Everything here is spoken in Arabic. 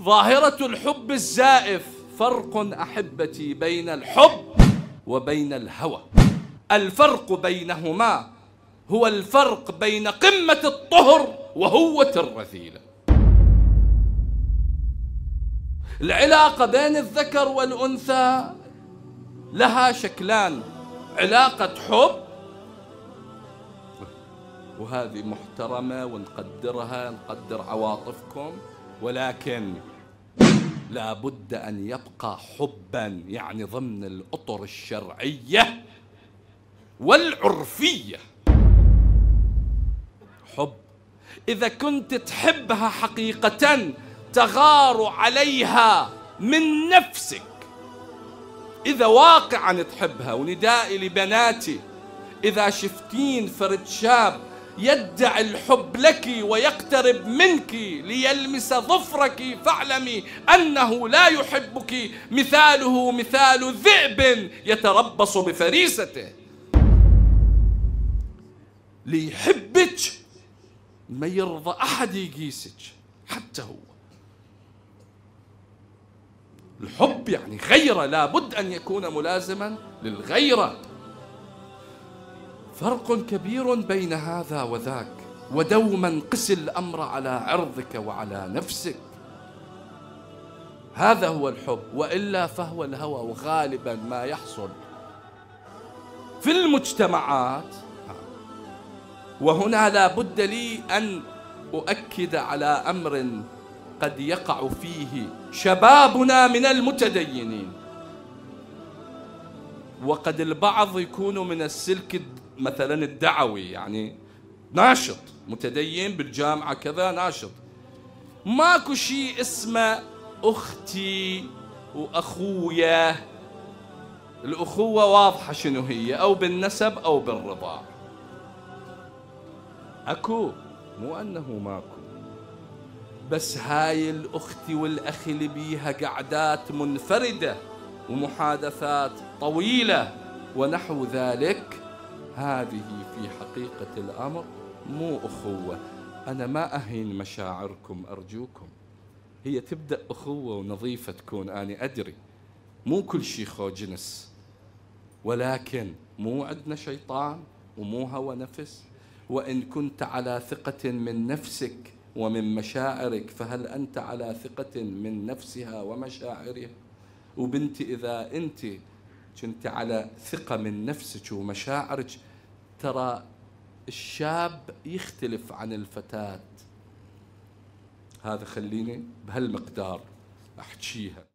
ظاهرة الحب الزائف فرق أحبتي بين الحب وبين الهوى. الفرق بينهما هو الفرق بين قمة الطهر وهوة الرذيلة العلاقة بين الذكر والأنثى لها شكلان علاقة حب وهذه محترمة ونقدرها نقدر عواطفكم ولكن لا بد أن يبقى حبا يعني ضمن الأطر الشرعية والعرفية. حب. إذا كنت تحبها حقيقة تغار عليها من نفسك. إذا واقعا تحبها وندائي لبناتي إذا شفتين فرد شاب يدعي الحب لك ويقترب منك ليلمس ظفرك فاعلمي أنه لا يحبك. مثاله مثال ذئب يتربص بفريسته. ليحبك ما يرضى أحد يقيسك حتى هو. الحب يعني غيره لابد أن يكون ملازما للغيرة. فرق كبير بين هذا وذاك ودوما قس الأمر على عرضك وعلى نفسك. هذا هو الحب وإلا فهو الهوى وغالبا ما يحصل. في المجتمعات وهنا لا بد لي أن أؤكد على أمر قد يقع فيه شبابنا من المتدينين. وقد البعض يكون من السلك مثلا الدعوي يعني ناشط متدين بالجامعة كذا ناشط. ماكو شيء اسمه أختي وأخويا. الأخوة واضحة شنو هي أو بالنسب أو بالرضاع أكو مو أنه ماكو. بس هاي الأخت والأخ اللي بيها قعدات منفردة ومحادثات طويلة ونحو ذلك. هذه في حقيقة الأمر مو أخوة. أنا ما أهين مشاعركم أرجوكم. هي تبدأ أخوة ونظيفة تكون أنا أدري. مو كل شيء خو جنس ولكن مو عندنا شيطان ومو هوى نفس. وإن كنت على ثقة من نفسك ومن مشاعرك فهل أنت على ثقة من نفسها ومشاعرها؟ وبنتي إذا أنت كنت على ثقة من نفسك ومشاعرك. ترى الشاب يختلف عن الفتاة. هذا خليني بهالمقدار أحكيها.